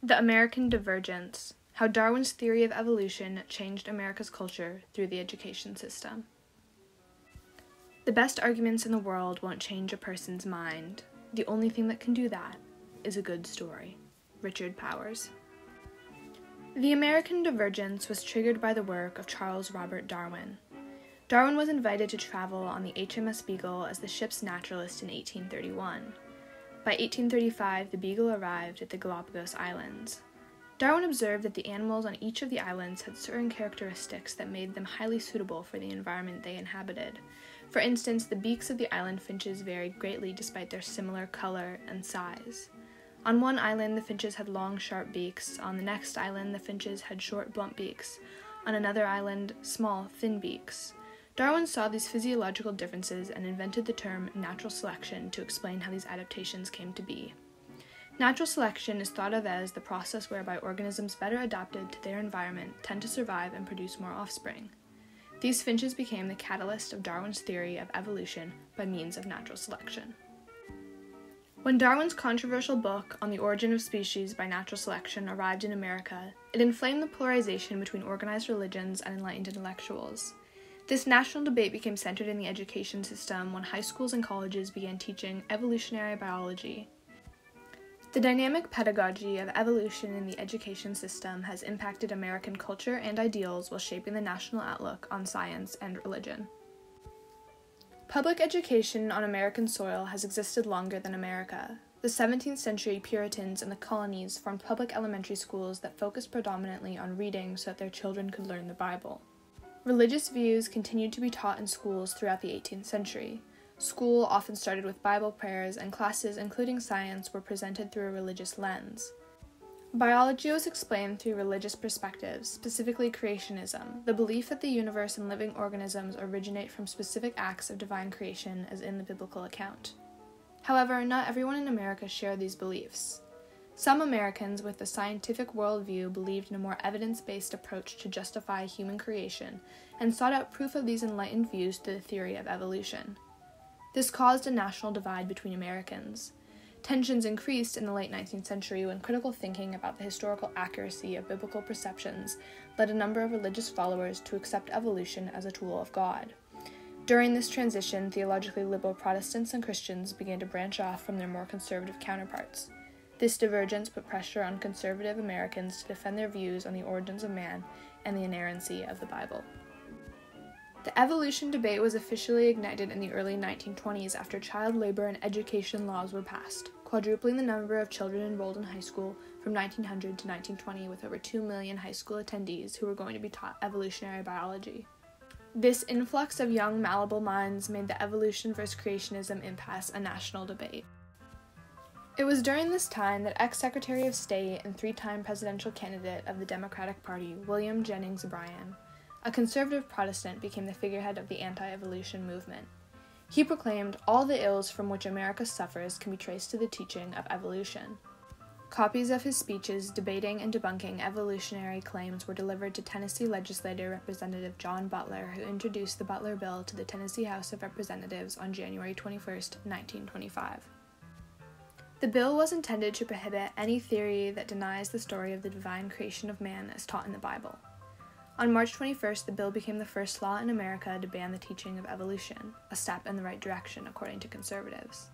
The American Divergence How Darwin's Theory of Evolution Changed America's Culture Through the Education System. The best arguments in the world won't change a person's mind. The only thing that can do that is a good story. Richard Powers. The American Divergence was triggered by the work of Charles Robert Darwin. Darwin was invited to travel on the HMS Beagle as the ship's naturalist in 1831. By 1835, the Beagle arrived at the Galapagos Islands. Darwin observed that the animals on each of the islands had certain characteristics that made them highly suitable for the environment they inhabited. For instance, the beaks of the island finches varied greatly despite their similar color and size. On one island, the finches had long, sharp beaks. On the next island, the finches had short, blunt beaks. On another island, small, thin beaks. Darwin saw these physiological differences and invented the term natural selection to explain how these adaptations came to be. Natural selection is thought of as the process whereby organisms better adapted to their environment tend to survive and produce more offspring. These finches became the catalyst of Darwin's theory of evolution by means of natural selection. When Darwin's controversial book on the origin of species by natural selection arrived in America, it inflamed the polarization between organized religions and enlightened intellectuals. This national debate became centered in the education system when high schools and colleges began teaching evolutionary biology. The dynamic pedagogy of evolution in the education system has impacted American culture and ideals while shaping the national outlook on science and religion. Public education on American soil has existed longer than America. The 17th century Puritans in the colonies formed public elementary schools that focused predominantly on reading so that their children could learn the Bible. Religious views continued to be taught in schools throughout the 18th century. School often started with Bible prayers, and classes, including science, were presented through a religious lens. Biology was explained through religious perspectives, specifically creationism, the belief that the universe and living organisms originate from specific acts of divine creation, as in the biblical account. However, not everyone in America shared these beliefs. Some Americans with a scientific worldview believed in a more evidence based approach to justify human creation and sought out proof of these enlightened views through the theory of evolution. This caused a national divide between Americans. Tensions increased in the late 19th century when critical thinking about the historical accuracy of biblical perceptions led a number of religious followers to accept evolution as a tool of God. During this transition, theologically liberal Protestants and Christians began to branch off from their more conservative counterparts. This divergence put pressure on conservative Americans to defend their views on the origins of man and the inerrancy of the Bible. The evolution debate was officially ignited in the early 1920s after child labor and education laws were passed, quadrupling the number of children enrolled in high school from 1900 to 1920 with over 2 million high school attendees who were going to be taught evolutionary biology. This influx of young, malleable minds made the evolution versus creationism impasse a national debate. It was during this time that ex Secretary of State and three time presidential candidate of the Democratic Party, William Jennings Bryan, a conservative Protestant, became the figurehead of the anti evolution movement. He proclaimed all the ills from which America suffers can be traced to the teaching of evolution. Copies of his speeches debating and debunking evolutionary claims were delivered to Tennessee legislator Representative John Butler, who introduced the Butler Bill to the Tennessee House of Representatives on January 21, 1925. The bill was intended to prohibit any theory that denies the story of the divine creation of man as taught in the Bible. On March 21st, the bill became the first law in America to ban the teaching of evolution, a step in the right direction, according to conservatives.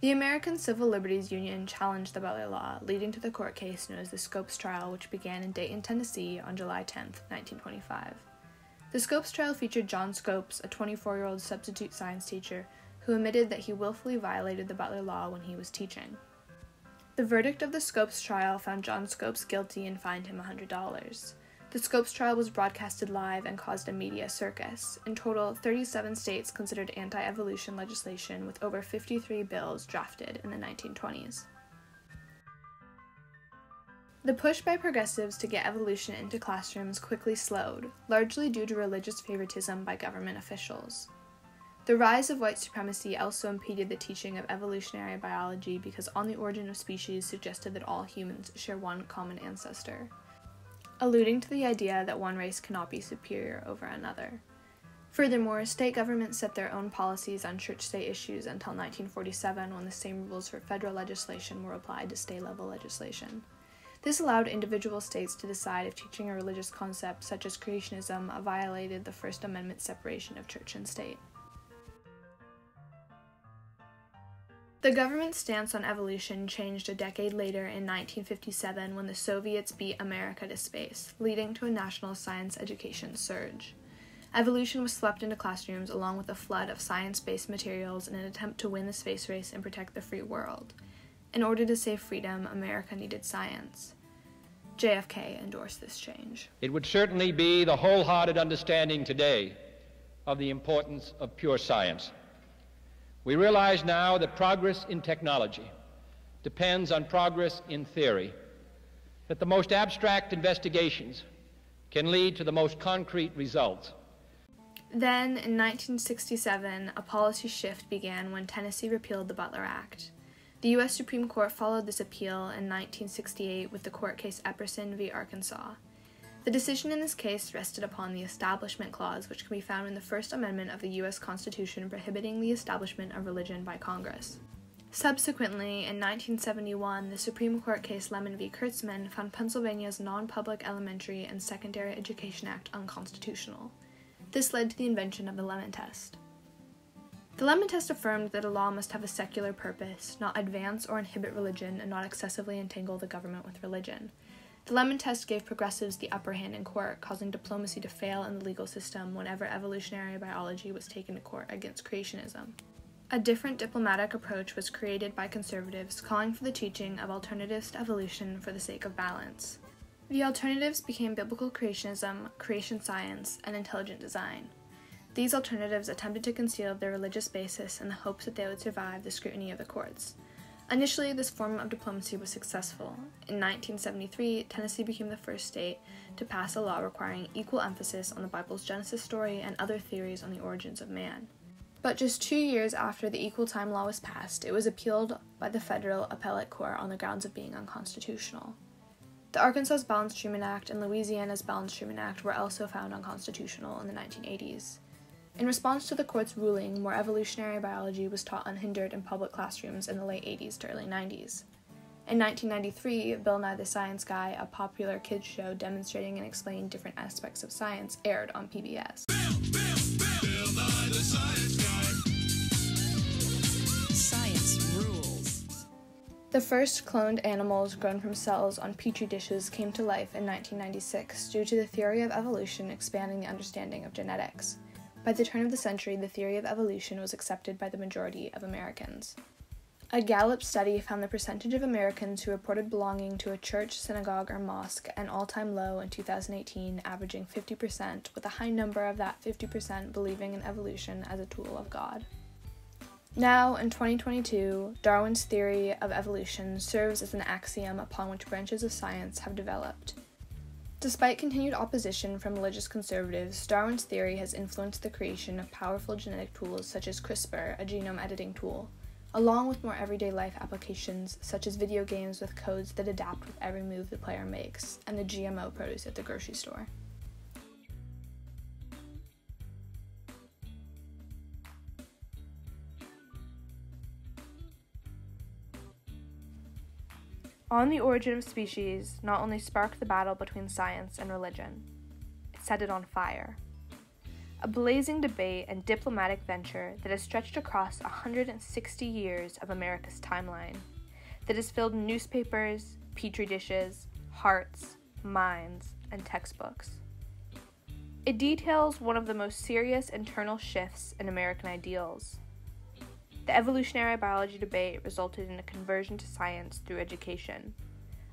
The American Civil Liberties Union challenged the Butler Law, leading to the court case known as the Scopes Trial, which began in Dayton, Tennessee on July 10, 1925. The Scopes Trial featured John Scopes, a 24 year old substitute science teacher who admitted that he willfully violated the Butler Law when he was teaching. The verdict of the Scopes trial found John Scopes guilty and fined him $100. The Scopes trial was broadcasted live and caused a media circus. In total, 37 states considered anti evolution legislation, with over 53 bills drafted in the 1920s. The push by progressives to get evolution into classrooms quickly slowed, largely due to religious favoritism by government officials. The rise of white supremacy also impeded the teaching of evolutionary biology because On the Origin of Species suggested that all humans share one common ancestor, alluding to the idea that one race cannot be superior over another. Furthermore, state governments set their own policies on church state issues until 1947 when the same rules for federal legislation were applied to state level legislation. This allowed individual states to decide if teaching a religious concept such as creationism violated the First Amendment separation of church and state. The government's stance on evolution changed a decade later in 1957 when the Soviets beat America to space, leading to a national science education surge. Evolution was swept into classrooms along with a flood of science based materials in an attempt to win the space race and protect the free world. In order to save freedom, America needed science. JFK endorsed this change. It would certainly be the wholehearted understanding today of the importance of pure science. We realize now that progress in technology depends on progress in theory, that the most abstract investigations can lead to the most concrete results. Then, in 1967, a policy shift began when Tennessee repealed the Butler Act. The U.S. Supreme Court followed this appeal in 1968 with the court case Epperson v. Arkansas. The decision in this case rested upon the Establishment Clause, which can be found in the First Amendment of the U.S. Constitution prohibiting the establishment of religion by Congress. Subsequently, in 1971, the Supreme Court case Lemon v. Kurtzman found Pennsylvania's Non Public Elementary and Secondary Education Act unconstitutional. This led to the invention of the Lemon Test. The Lemon Test affirmed that a law must have a secular purpose, not advance or inhibit religion, and not excessively entangle the government with religion. The Lemon Test gave progressives the upper hand in court, causing diplomacy to fail in the legal system whenever evolutionary biology was taken to court against creationism. A different diplomatic approach was created by conservatives, calling for the teaching of alternatives to evolution for the sake of balance. The alternatives became biblical creationism, creation science, and intelligent design. These alternatives attempted to conceal their religious basis in the hopes that they would survive the scrutiny of the courts. Initially, this form of diplomacy was successful. In 1973, Tennessee became the first state to pass a law requiring equal emphasis on the Bible's Genesis story and other theories on the origins of man. But just two years after the Equal Time Law was passed, it was appealed by the Federal Appellate Court on the grounds of being unconstitutional. The Arkansas's Balanced Treatment Act and Louisiana's Balanced Treatment Act were also found unconstitutional in the 1980s. In response to the court's ruling, more evolutionary biology was taught unhindered in public classrooms in the late 80s to early 90s. In 1993, Bill Nye the Science Guy, a popular kids show demonstrating and explaining different aspects of science, aired on PBS. Bill, Bill, Bill the Science Guy. Science rules. The first cloned animals grown from cells on petri dishes came to life in 1996 due to the theory of evolution expanding the understanding of genetics. By the turn of the century, the theory of evolution was accepted by the majority of Americans. A Gallup study found the percentage of Americans who reported belonging to a church, synagogue, or mosque an all time low in 2018, averaging 50%, with a high number of that 50% believing in evolution as a tool of God. Now, in 2022, Darwin's theory of evolution serves as an axiom upon which branches of science have developed. Despite continued opposition from religious conservatives, Darwin's theory has influenced the creation of powerful genetic tools such as CRISPR, a genome editing tool, along with more everyday life applications such as video games with codes that adapt with every move the player makes, and the GMO produce at the grocery store. On the Origin of Species not only sparked the battle between science and religion, it set it on fire. A blazing debate and diplomatic venture that has stretched across 160 years of America's timeline, that has filled newspapers, petri dishes, hearts, minds, and textbooks. It details one of the most serious internal shifts in American ideals the evolutionary biology debate resulted in a conversion to science through education,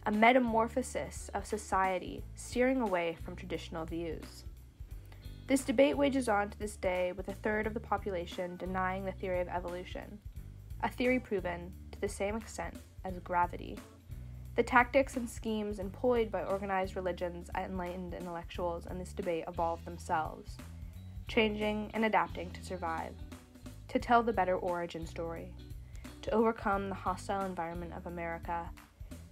a metamorphosis of society steering away from traditional views. This debate wages on to this day with a third of the population denying the theory of evolution, a theory proven to the same extent as gravity. The tactics and schemes employed by organized religions and enlightened intellectuals in this debate evolved themselves, changing and adapting to survive to tell the better origin story, to overcome the hostile environment of America,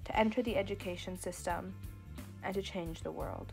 to enter the education system, and to change the world.